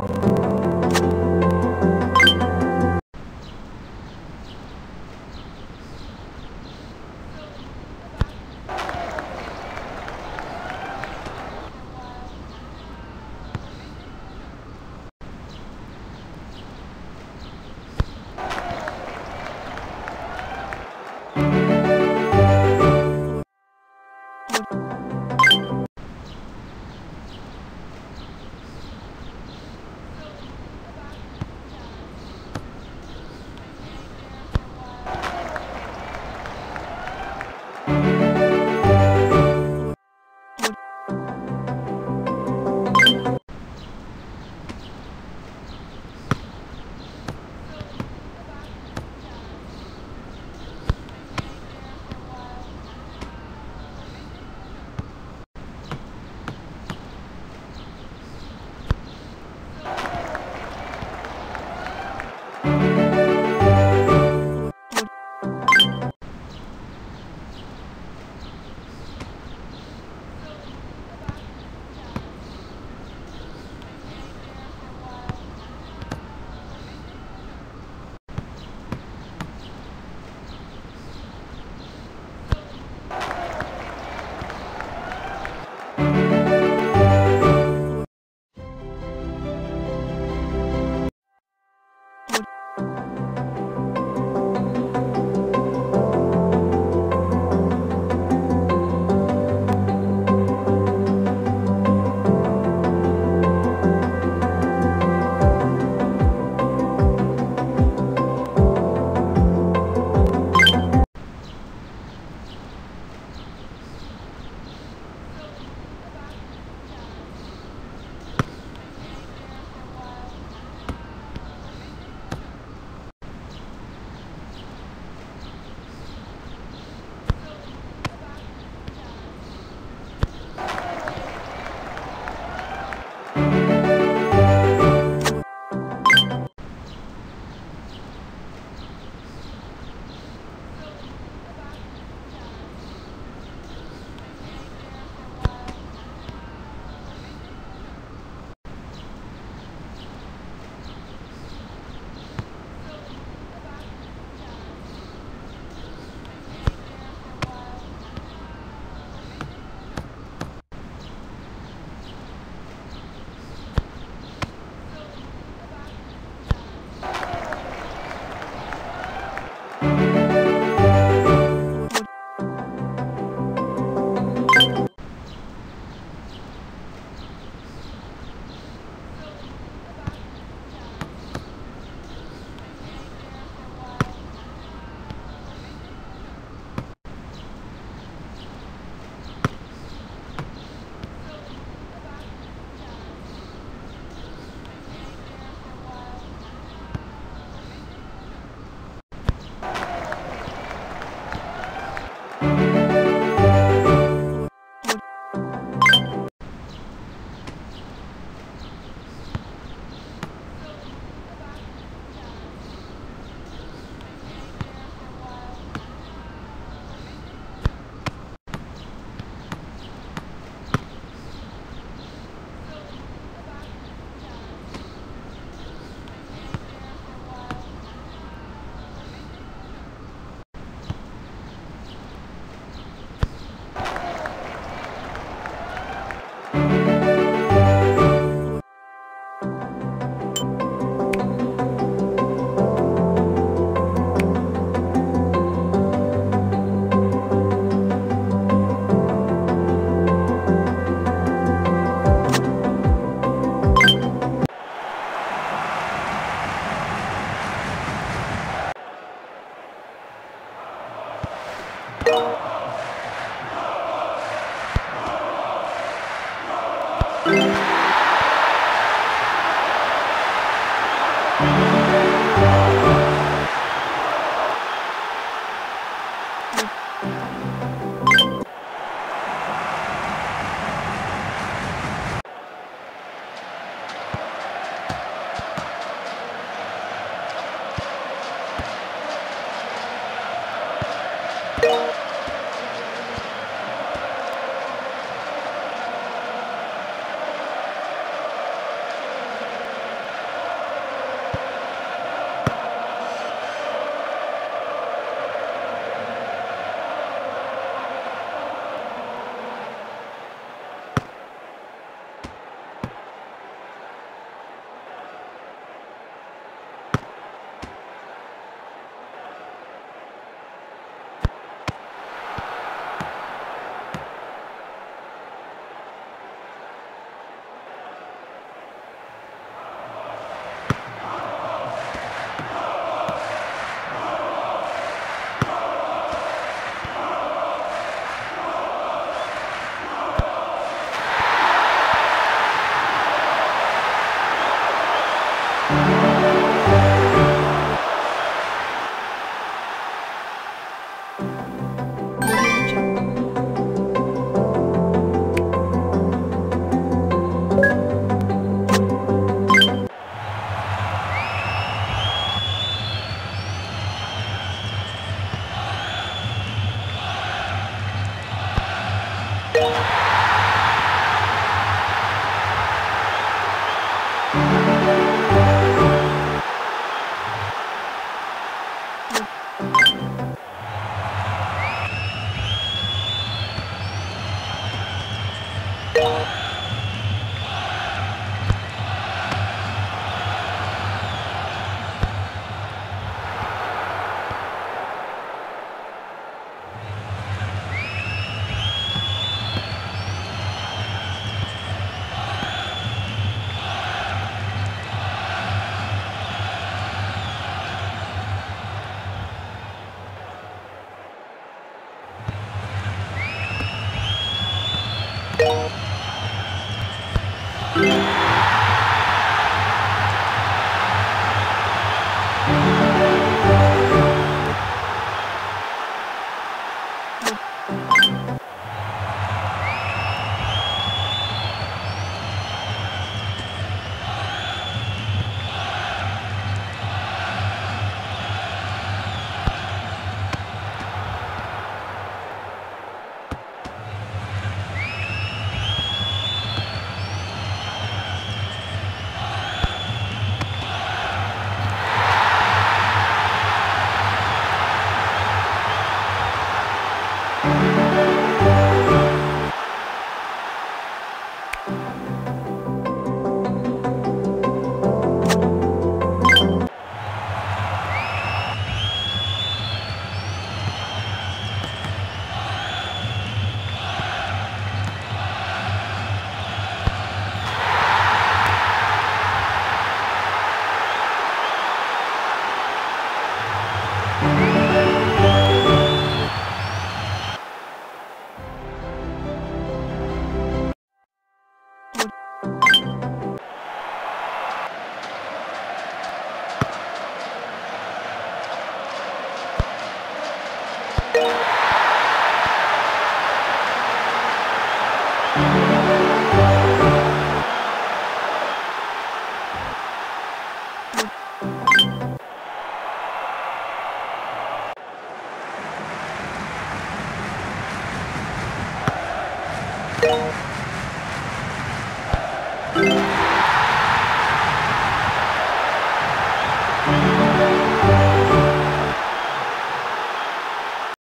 So